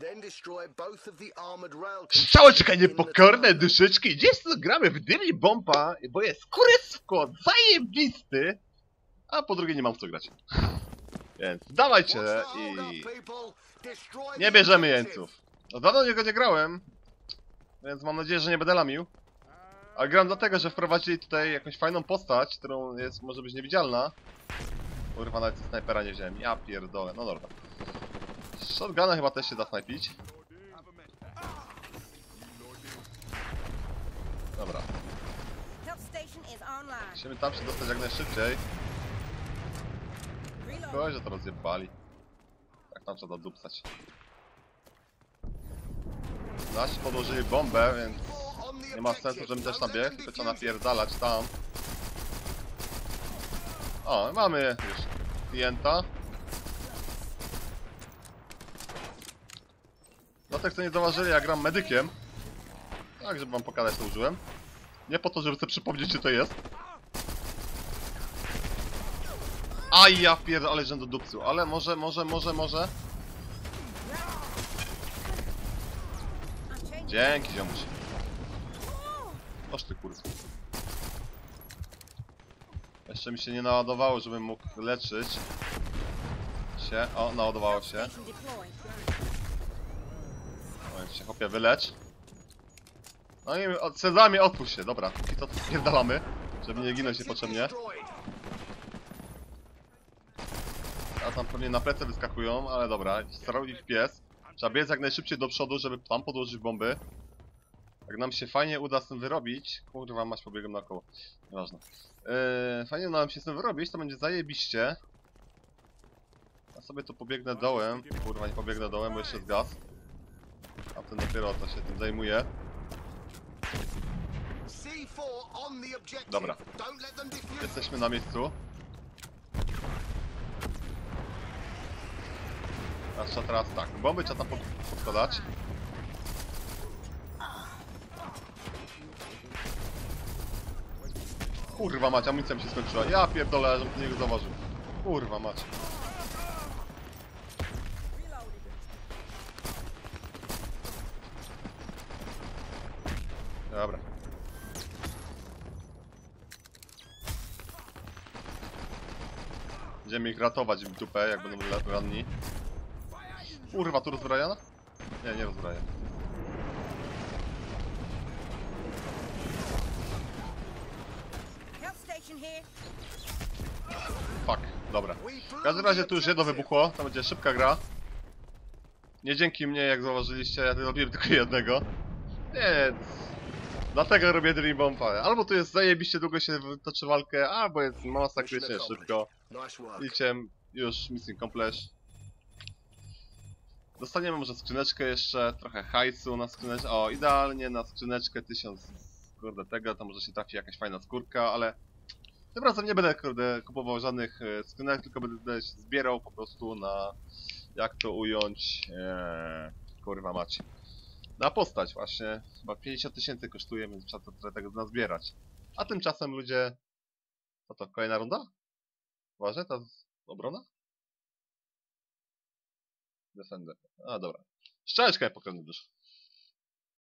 In the niepokorne duszyczki, gdzieś tu gramy w Dirty Bomba, bo jest kuryswko zajebisty, a po drugie nie mam w co grać. Więc dawajcie i nie bierzemy jeńców. No dawno niego nie grałem, więc mam nadzieję, że nie będę lamił. A gram dlatego, że wprowadzili tutaj jakąś fajną postać, którą jest, może być niewidzialna. Kurwa, nawet snajpera nie wziąłem. Ja pierdolę, no dobra. Shotguna chyba też się da snajpić. Dobra, musimy tam się dostać jak najszybciej. Kogoś, że to rozjebali. Tak tam trzeba dupsać. Nasi podłożyli bombę, więc nie ma sensu, żebym też nabiegł, them tylko trzeba napierdalać tam. O, mamy już klienta. Dla co nie zauważyli, ja gram medykiem. Tak, żeby wam pokazać, co użyłem. Nie po to, żeby sobie przypomnieć, czy to jest. Aj, ja pierdolę, ale do dupcu. Ale może, może, może, może. Dzięki, ziomuś. Oż ty kurwa. Jeszcze mi się nie naładowało, żebym mógł leczyć się. O, naładowało się. Moment się, chłopie, wylecz. No i od sezamie odpuść się, dobra. I to spierdalamy, żeby nie ginąć niepotrzebnie. A tam pewnie na plecy wyskakują, ale dobra. Starał ich pies. Trzeba biec jak najszybciej do przodu, żeby tam podłożyć bomby. Jak nam się fajnie uda z tym wyrobić... Kurwa, masz pobiegłem naokoło. Nieważne. Yy, fajnie nam się z tym wyrobić, to będzie zajebiście. Ja sobie tu pobiegnę dołem. Kurwa, nie pobiegnę dołem, bo jeszcze jest gaz. Ten dopiero to się tym zajmuje. C4 on the objective. Dobra. Jesteśmy na miejscu. A trzeba teraz tak, bomby trzeba tam pod, podkładać. Kurwa mać, amunicja mi się skończyła. Ja pierdolę, żebym niego zauważył. Kurwa mać. Dobra. Będziemy ich ratować w dupę, jak będą ranni. Kurwa, tu rozbrajana? Nie, nie rozbraja. Fuck, dobra. W każdym razie tu już jedno wybuchło, to będzie szybka gra. Nie dzięki mnie, jak zauważyliście, ja robiłem tylko jednego. Nie, dlatego robię Dream Bomba. Albo tu jest zajebiście długo się toczy walkę, albo jest masakrycznie szybko. Widzicie, już Missing Complete. Dostaniemy może skrzyneczkę jeszcze, trochę hajsu na skrzyneczkę. O, idealnie na skrzyneczkę 1000 kurde tego, to może się trafi jakaś fajna skórka, ale tym razem nie będę kurde kupował żadnych e, skrzynek, tylko będę się zbierał po prostu na jak to ująć, eee, kurwa macie. Na postać właśnie, chyba 50 tysięcy kosztuje, więc trzeba to trochę tego nazbierać. A tymczasem ludzie, co to, kolejna runda? Uważaj, jest obrona? Defender. A, dobra. Szczeleczka pokrętny dusz.